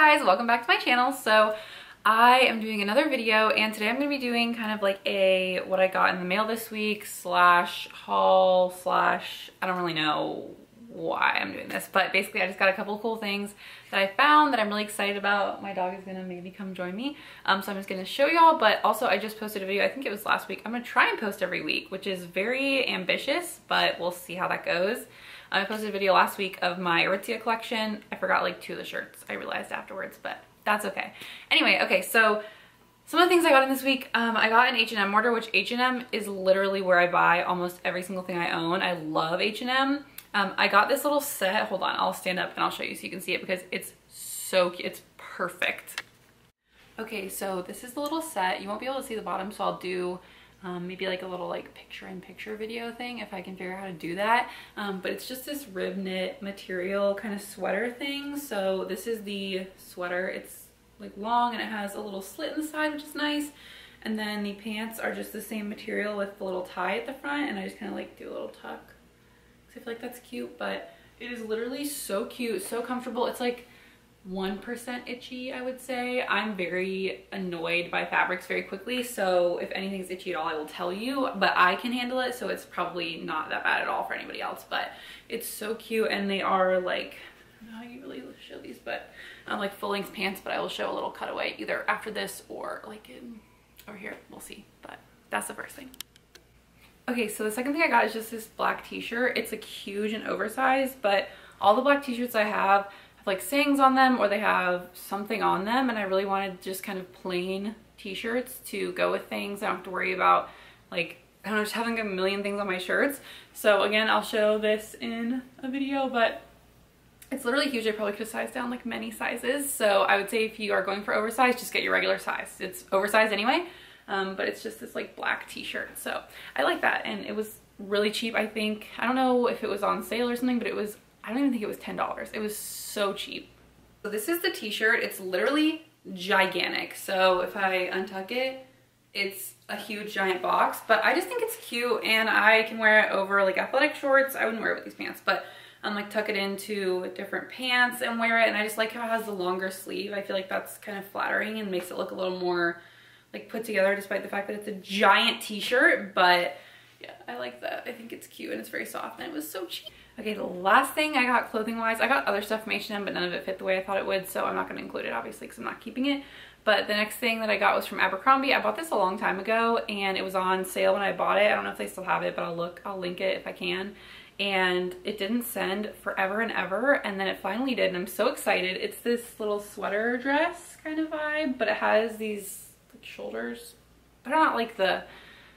guys, welcome back to my channel. So I am doing another video and today I'm going to be doing kind of like a what I got in the mail this week slash haul slash I don't really know why I'm doing this but basically I just got a couple cool things that I found that I'm really excited about. My dog is gonna maybe come join me um, so I'm just gonna show y'all but also I just posted a video I think it was last week. I'm gonna try and post every week which is very ambitious but we'll see how that goes. I posted a video last week of my Aritzia collection. I forgot like two of the shirts I realized afterwards, but that's okay. Anyway, okay, so some of the things I got in this week, um, I got an H&M order, which H&M is literally where I buy almost every single thing I own. I love H&M. Um, I got this little set. Hold on, I'll stand up and I'll show you so you can see it because it's so cute. It's perfect. Okay, so this is the little set. You won't be able to see the bottom, so I'll do um, maybe like a little like picture in picture video thing if I can figure out how to do that. Um, but it's just this rib knit material kind of sweater thing. So this is the sweater. It's like long and it has a little slit in the side, which is nice. And then the pants are just the same material with the little tie at the front. And I just kind of like do a little tuck. Cause I feel like that's cute, but it is literally so cute, so comfortable. It's like 1% itchy, I would say. I'm very annoyed by fabrics very quickly, so if anything's itchy at all, I will tell you, but I can handle it, so it's probably not that bad at all for anybody else, but it's so cute, and they are like, I don't know how you really show these, but um, like full-length pants, but I will show a little cutaway either after this or like in, over here, we'll see, but that's the first thing. Okay, so the second thing I got is just this black t-shirt. It's like huge and oversized, but all the black t-shirts I have like sayings on them or they have something on them and I really wanted just kind of plain t-shirts to go with things. I don't have to worry about like, I don't know, just having a million things on my shirts. So again, I'll show this in a video, but it's literally huge. I probably could have sized down like many sizes. So I would say if you are going for oversized, just get your regular size. It's oversized anyway, um, but it's just this like black t-shirt. So I like that. And it was really cheap. I think, I don't know if it was on sale or something, but it was I don't even think it was $10. It was so cheap. So this is the t-shirt. It's literally gigantic. So if I untuck it, it's a huge giant box, but I just think it's cute and I can wear it over like athletic shorts. I wouldn't wear it with these pants, but I'm um, like tuck it into different pants and wear it. And I just like how it has the longer sleeve. I feel like that's kind of flattering and makes it look a little more like put together despite the fact that it's a giant t-shirt, but yeah, I like that. I think it's cute and it's very soft and it was so cheap. Okay, the last thing I got clothing wise, I got other stuff from H&M, but none of it fit the way I thought it would, so I'm not gonna include it obviously because I'm not keeping it. But the next thing that I got was from Abercrombie. I bought this a long time ago and it was on sale when I bought it. I don't know if they still have it, but I'll look, I'll link it if I can. And it didn't send forever and ever, and then it finally did, and I'm so excited. It's this little sweater dress kind of vibe, but it has these like, shoulders. They're not like the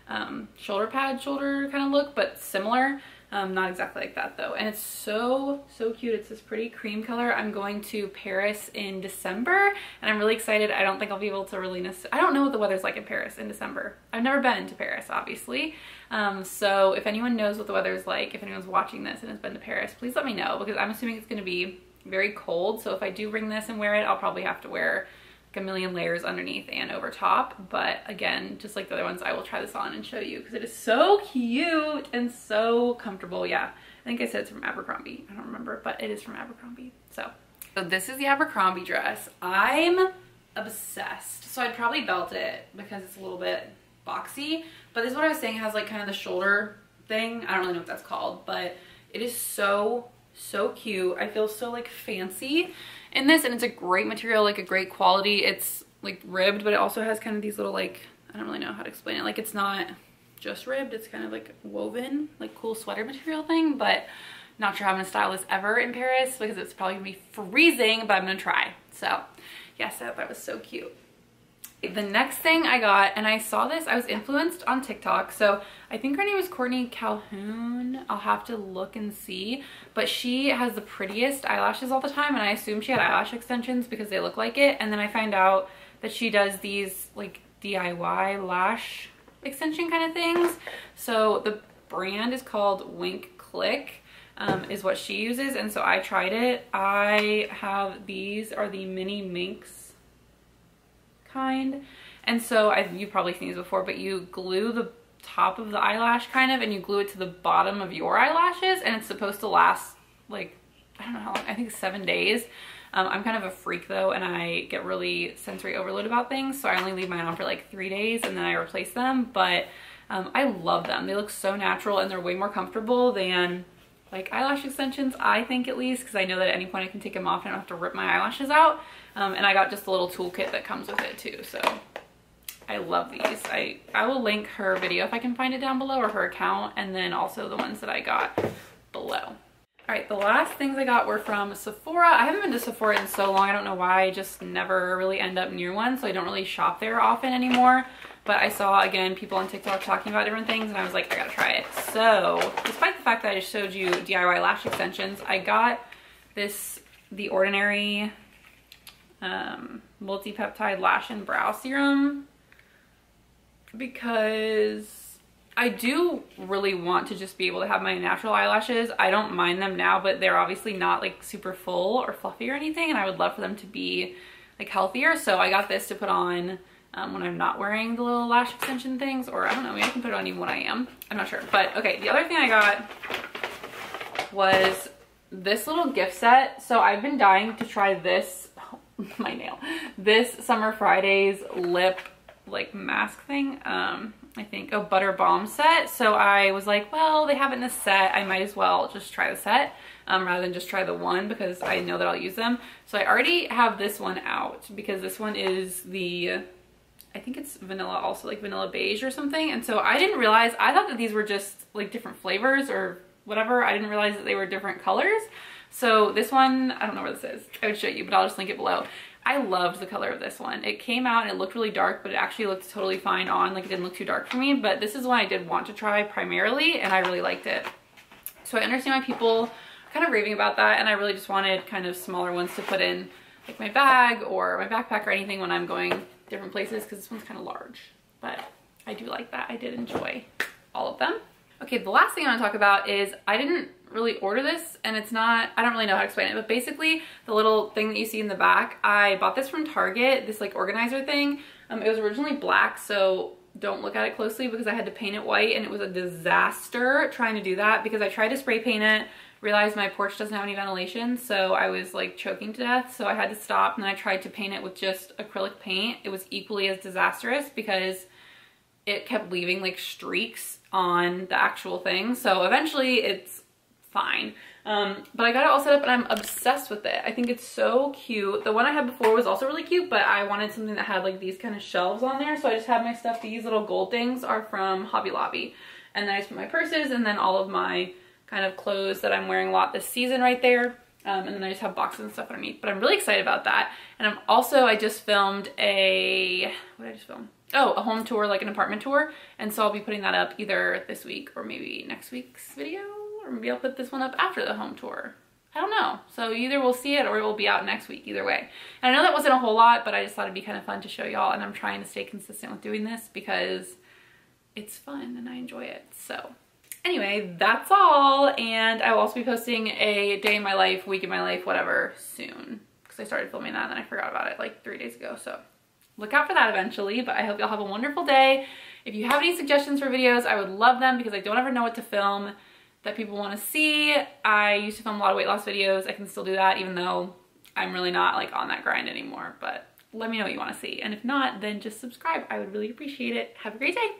um, shoulder pad shoulder kind of look, but similar. Um, not exactly like that though. And it's so, so cute. It's this pretty cream color. I'm going to Paris in December and I'm really excited. I don't think I'll be able to really, I don't know what the weather's like in Paris in December. I've never been to Paris, obviously. Um, so if anyone knows what the weather's like, if anyone's watching this and has been to Paris, please let me know because I'm assuming it's going to be very cold. So if I do bring this and wear it, I'll probably have to wear a million layers underneath and over top. But again, just like the other ones, I will try this on and show you because it is so cute and so comfortable. Yeah, I think I said it's from Abercrombie. I don't remember, but it is from Abercrombie. So, so this is the Abercrombie dress. I'm obsessed. So I'd probably belt it because it's a little bit boxy. But this is what I was saying. Has like kind of the shoulder thing. I don't really know what that's called, but it is so, so cute. I feel so like fancy in this and it's a great material, like a great quality. It's like ribbed, but it also has kind of these little like, I don't really know how to explain it. Like it's not just ribbed, it's kind of like woven, like cool sweater material thing, but not sure how I'm gonna style this ever in Paris because it's probably gonna be freezing, but I'm gonna try. So yes, that, that was so cute. The next thing I got, and I saw this, I was influenced on TikTok. So I think her name is Courtney Cahoon. I'll have to look and see. But she has the prettiest eyelashes all the time. And I assume she had eyelash extensions because they look like it. And then I find out that she does these like DIY lash extension kind of things. So the brand is called Wink Clique. Um, is what she uses and so I tried it. I have these are the mini minx kind. And so I, you've probably seen these before, but you glue the top of the eyelash kind of and you glue it to the bottom of your eyelashes and it's supposed to last like, I don't know how long, I think seven days. Um, I'm kind of a freak though, and I get really sensory overload about things. So I only leave mine on for like three days and then I replace them. But um, I love them. They look so natural and they're way more comfortable than like eyelash extensions, I think at least, because I know that at any point I can take them off and I don't have to rip my eyelashes out. Um, and I got just a little toolkit that comes with it too. So I love these. I, I will link her video if I can find it down below or her account and then also the ones that I got below. All right, the last things I got were from Sephora. I haven't been to Sephora in so long. I don't know why. I just never really end up near one, so I don't really shop there often anymore. But I saw, again, people on TikTok talking about different things, and I was like, I gotta try it. So, despite the fact that I just showed you DIY lash extensions, I got this The Ordinary um, Multi-Peptide Lash and Brow Serum because I do really want to just be able to have my natural eyelashes. I don't mind them now, but they're obviously not like super full or fluffy or anything. And I would love for them to be like healthier. So I got this to put on um, when I'm not wearing the little lash extension things, or I don't know, maybe I can put it on even when I am. I'm not sure. But okay, the other thing I got was this little gift set. So I've been dying to try this, my nail, this Summer Fridays lip like mask thing. Um, I think a butter balm set. So I was like, well, they have it in this set. I might as well just try the set um, rather than just try the one because I know that I'll use them. So I already have this one out because this one is the, I think it's vanilla also, like vanilla beige or something. And so I didn't realize, I thought that these were just like different flavors or whatever. I didn't realize that they were different colors. So this one, I don't know where this is. I would show you, but I'll just link it below. I loved the color of this one. It came out and it looked really dark, but it actually looked totally fine on. Like it didn't look too dark for me, but this is one I did want to try primarily and I really liked it. So I understand why people are kind of raving about that and I really just wanted kind of smaller ones to put in like my bag or my backpack or anything when I'm going different places because this one's kind of large. But I do like that. I did enjoy all of them. Okay, the last thing I want to talk about is I didn't really order this and it's not, I don't really know how to explain it, but basically the little thing that you see in the back, I bought this from Target, this like organizer thing. Um, it was originally black, so don't look at it closely because I had to paint it white and it was a disaster trying to do that because I tried to spray paint it, realized my porch doesn't have any ventilation, so I was like choking to death, so I had to stop and then I tried to paint it with just acrylic paint. It was equally as disastrous because it kept leaving like streaks on the actual thing. So eventually it's fine. Um, but I got it all set up and I'm obsessed with it. I think it's so cute. The one I had before was also really cute, but I wanted something that had like these kind of shelves on there. So I just have my stuff. These little gold things are from Hobby Lobby. And then I just put my purses and then all of my kind of clothes that I'm wearing a lot this season right there. Um, and then I just have boxes and stuff underneath. But I'm really excited about that. And I'm also, I just filmed a, what did I just film? Oh, a home tour, like an apartment tour. And so I'll be putting that up either this week or maybe next week's video or maybe I'll put this one up after the home tour. I don't know. So either we'll see it or it will be out next week, either way. And I know that wasn't a whole lot, but I just thought it'd be kind of fun to show y'all and I'm trying to stay consistent with doing this because it's fun and I enjoy it. So anyway, that's all. And I will also be posting a day in my life, week in my life, whatever soon. Because I started filming that and then I forgot about it like three days ago. So look out for that eventually, but I hope y'all have a wonderful day. If you have any suggestions for videos, I would love them because I don't ever know what to film that people want to see. I used to film a lot of weight loss videos. I can still do that even though I'm really not like on that grind anymore. But let me know what you want to see. And if not, then just subscribe. I would really appreciate it. Have a great day.